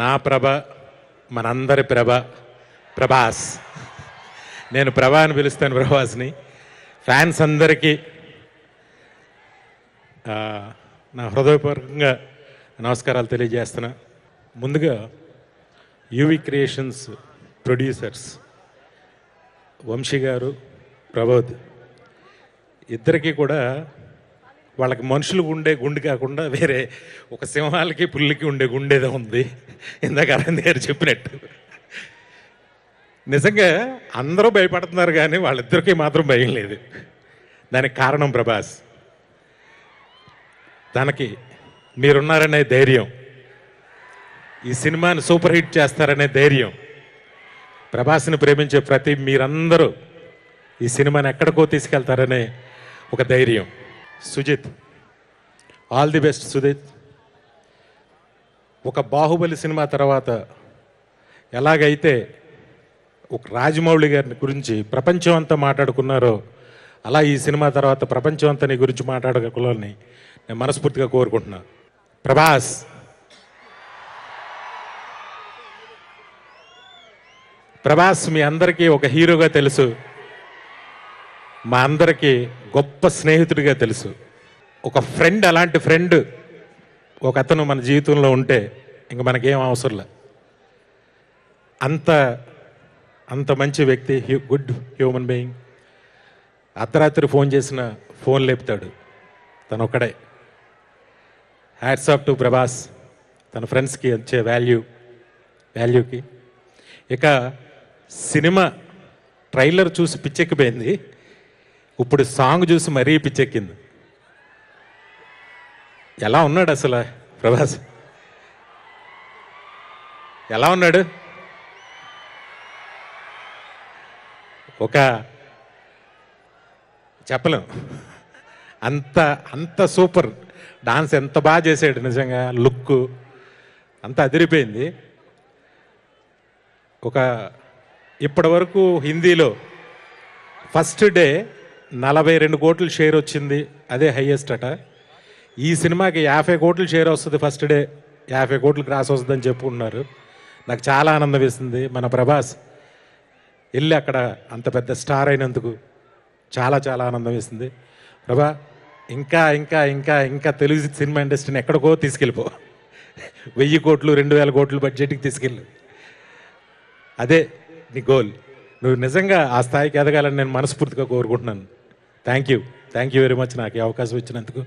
నా ప్రభ మనందరి ప్రభ ప్రభాస్. నేను ప్రభా అని పిలుస్తాను ప్రభాస్ని. ఫ్యాన్స్ అందరికీ నా హృదయపూర్వకంగా నమస్కారాలు తెలియజేస్తున్నా. ముందుగా యూవి క్రియేషన్స్ ప్రొడ్యూసర్స్ వంశీ గారు ప్రభోద్ ఇద్దరికీ కూడా వాళ్ళకి మనుషులు ఉండే గుండె కాకుండా వేరే ఒక సింహాలకి పుల్లికి ఉండే గుండెదో ఉంది. ఇందాక అరవింద్ గారు చెప్పినట్టు. నిజంగా అందరూ భయపడుతున్నారు కానీ వాళ్ళిద్దరికీ మాత్రం భయం లేదు. దానికి కారణం ప్రభాస్. తనకి మీరున్నారనే ధైర్యం. ఈ సినిమాని సూపర్ హిట్ చేస్తారనే ధైర్యం. ప్రభాస్ని ప్రేమించే ప్రతి మీరందరూ ఈ సినిమాని ఎక్కడికో తీసుకెళ్తారనే ఒక ధైర్యం. Sujith. All the best Sujith. ఒక బాహుబలి సినిమా తర్వాత ఎలాగైతే ఒక రాజమౌళి గారిని గురించి ప్రపంచం అంతా మాట్లాడుకున్నారో అలా ఈ సినిమా తర్వాత ప్రపంచం అంతా నీ గురించి మాట్లాడగలని నేను మనస్ఫూర్తిగా కోరుకుంటున్నా. ప్రభాస్. ప్రభాస్ మీ అందరికీ ఒక హీరోగా తెలుసు. మా అందరికీ గొప్ప స్నేహితుడిగా తెలుసు. ఒక ఫ్రెండ్ అలాంటి ఫ్రెండ్ ఒక అతను మన జీవితంలో ఉంటే ఇంక మనకేం అవసరంలే అంత అంత మంచి వ్యక్తి హ్యూ- గుడ్ హ్యూమన్ బీయింగ్. అర్ధరాత్రి ఫోన్ చేసిన ఫోన్ లేపుతాడు. తను ఒక్కడే హ్యాట్స్ ఆఫ్ టు ప్రభాస్. తన ఫ్రెండ్స్కి వచ్చే వాల్యూ వాల్యూకి. ఇక సినిమా ట్రైలర్ చూసి పిచ్చెక్కిపోయింది. ఇప్పుడు సాంగ్ చూసి మరీ పిచ్చెక్కింది. ఎలా ఉన్నాడు అసలు ప్రభాస్? ఎలా ఉన్నాడు? ఒక చెప్పలేం. అంత అంత సూపర్ డాన్స్ ఎంత బాగా చేసాడు నిజంగా లుక్ అంత అదిరిపోయింది. ఒక ఇప్పటి వరకు హిందీలో ఫస్ట్ డే నలభై రెండు కోట్లు షేర్ వచ్చింది అదే హైయెస్ట్ అట. ఈ సినిమాకి యాభై కోట్లు షేర్ వస్తుంది ఫస్ట్ డే. యాభై కోట్లు క్రాస్ వస్తుందని చెప్పుకున్నారు నాకు చాలా ఆనందం వేసింది. మన ప్రభాస్ వెళ్ళి అక్కడ అంత పెద్ద స్టార్ అయినందుకు చాలా చాలా ఆనందం వేసింది. ప్రభా ఇంకా ఇంకా ఇంకా ఇంకా తెలుగు సినిమా ఇండస్ట్రీని ఎక్కడికో తీసుకెళ్ళిపో. వెయ్యి కోట్లు రెండు వేల కోట్లు బడ్జెట్కి తీసుకెళ్ళు. అదే నీ గోల్ నువ్వు నిజంగా ఆ స్థాయికి ఎదగాలని నేను మనస్ఫూర్తిగా కోరుకుంటున్నాను. Thank you thank you very much నాకు ఈ అవకాశం ఇచ్చినందుకు.